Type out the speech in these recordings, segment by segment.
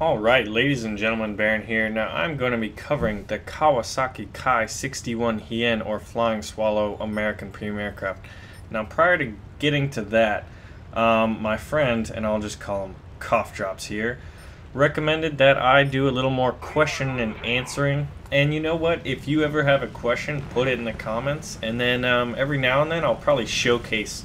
Alright, ladies and gentlemen, Baron here. Now I'm going to be covering the Kawasaki Ki 61 Hien or Flying Swallow American Premium Aircraft. Now prior to getting to that, um, my friend, and I'll just call him Cough Drops here, recommended that I do a little more question and answering. And you know what? If you ever have a question, put it in the comments. And then um, every now and then I'll probably showcase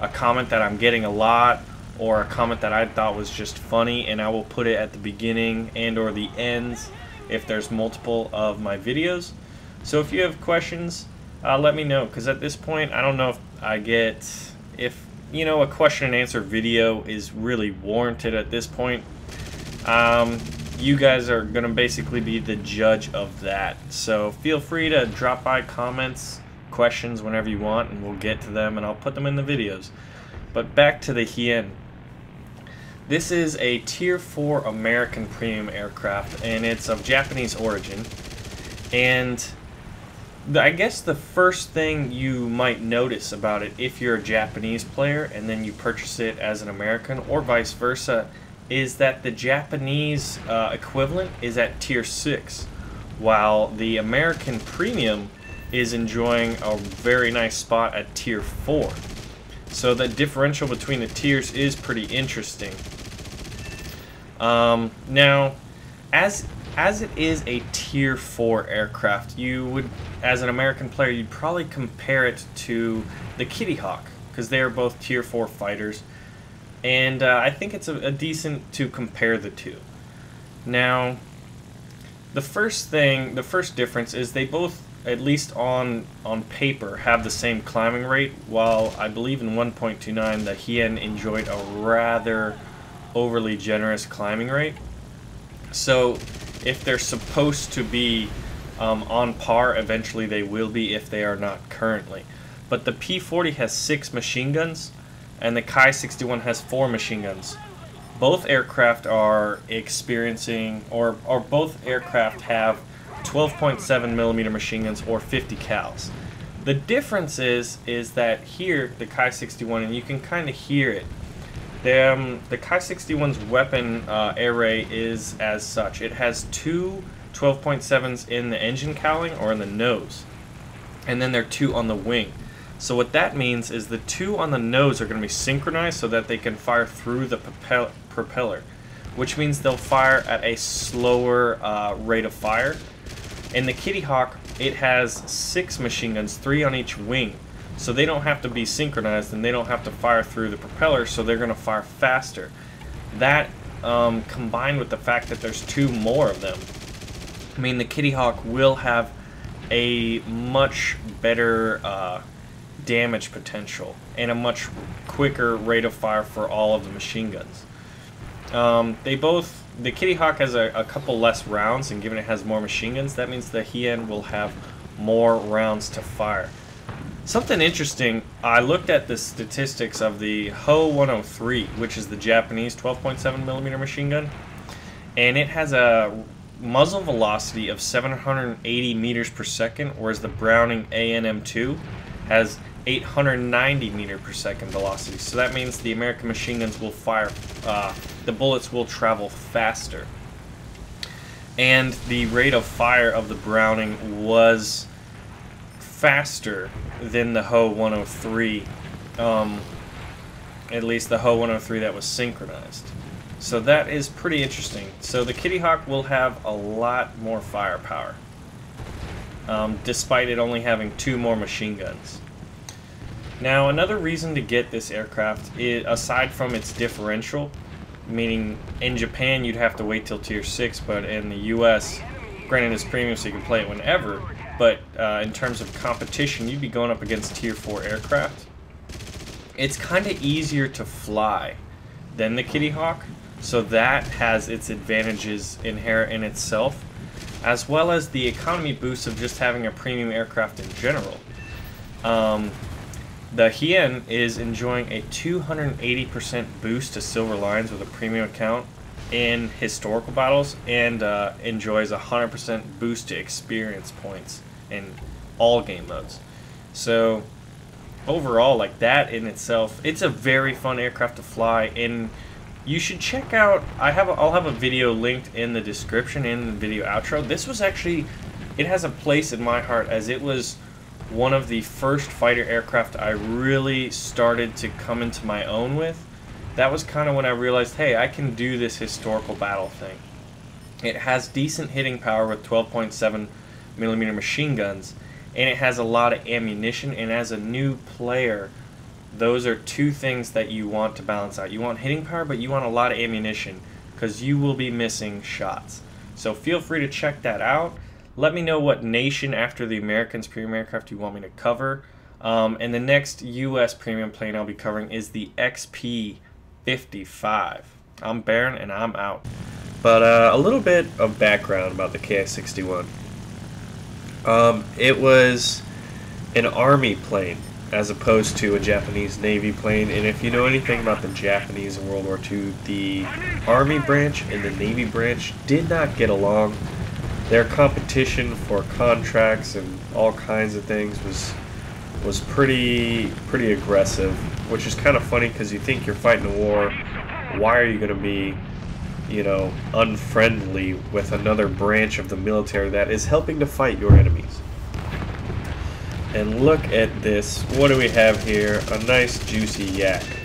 a comment that I'm getting a lot or a comment that I thought was just funny and I will put it at the beginning and or the ends if there's multiple of my videos. So if you have questions, uh, let me know because at this point I don't know if I get if you know a question and answer video is really warranted at this point. Um, you guys are to basically be the judge of that. So feel free to drop by comments, questions whenever you want and we'll get to them and I'll put them in the videos. But back to the Hien. This is a Tier 4 American premium aircraft, and it's of Japanese origin. And I guess the first thing you might notice about it, if you're a Japanese player and then you purchase it as an American, or vice versa, is that the Japanese uh, equivalent is at Tier 6, while the American premium is enjoying a very nice spot at Tier 4. So the differential between the tiers is pretty interesting. Um, now, as as it is a tier 4 aircraft, you would, as an American player, you'd probably compare it to the Kitty Hawk, because they are both tier 4 fighters. And uh, I think it's a, a decent to compare the two. Now, the first thing, the first difference is they both at least on on paper, have the same climbing rate, while I believe in 1.29 the Hien enjoyed a rather overly generous climbing rate. So if they're supposed to be um, on par, eventually they will be if they are not currently. But the P-40 has six machine guns, and the Ki-61 has four machine guns. Both aircraft are experiencing, or, or both aircraft have 12.7 millimeter machine guns or 50 cals. The difference is is that here the Ki 61 and you can kind of hear it. The, the Ki 61's weapon uh, array is as such. It has two 12.7s in the engine cowling or in the nose, and then there are two on the wing. So what that means is the two on the nose are going to be synchronized so that they can fire through the propeller, which means they'll fire at a slower uh, rate of fire in the Kitty Hawk, it has six machine guns, three on each wing. So they don't have to be synchronized and they don't have to fire through the propeller, so they're going to fire faster. That um, combined with the fact that there's two more of them, I mean, the Kitty Hawk will have a much better uh, damage potential and a much quicker rate of fire for all of the machine guns. Um, they both the Kitty Hawk has a, a, couple less rounds, and given it has more machine guns, that means the Hien will have more rounds to fire. Something interesting, I looked at the statistics of the Ho 103, which is the Japanese 12.7 millimeter machine gun, and it has a muzzle velocity of 780 meters per second, whereas the Browning ANM2 has 890 meter per second velocity. So that means the American machine guns will fire, uh, the bullets will travel faster. And the rate of fire of the Browning was faster than the Ho 103, um, at least the Ho 103 that was synchronized. So that is pretty interesting. So the Kitty Hawk will have a lot more firepower, um, despite it only having two more machine guns. Now, another reason to get this aircraft, is, aside from its differential, meaning in Japan you'd have to wait till Tier 6, but in the US, granted it's premium so you can play it whenever, but uh, in terms of competition, you'd be going up against Tier 4 aircraft. It's kind of easier to fly than the Kitty Hawk, so that has its advantages inherent in itself, as well as the economy boost of just having a premium aircraft in general. Um, the Hien is enjoying a 280% boost to Silver Lions with a premium account in historical battles and uh, enjoys a 100% boost to experience points in all game modes. So overall, like that in itself, it's a very fun aircraft to fly. And you should check out. I have. A, I'll have a video linked in the description in the video outro. This was actually, it has a place in my heart as it was one of the first fighter aircraft I really started to come into my own with. That was kind of when I realized, hey, I can do this historical battle thing. It has decent hitting power with 12.7 millimeter machine guns, and it has a lot of ammunition. And as a new player, those are two things that you want to balance out. You want hitting power, but you want a lot of ammunition because you will be missing shots. So feel free to check that out. Let me know what nation after the Americans premium aircraft you want me to cover. Um, and the next U.S. premium plane I'll be covering is the XP-55. I'm Baron, and I'm out. But uh, a little bit of background about the KI-61. Um, it was an Army plane as opposed to a Japanese Navy plane. And if you know anything about the Japanese in World War II, the Army branch and the Navy branch did not get along their competition for contracts and all kinds of things was was pretty pretty aggressive, which is kind of funny because you think you're fighting a war. Why are you going to be, you know, unfriendly with another branch of the military that is helping to fight your enemies? And look at this. What do we have here? A nice juicy yak.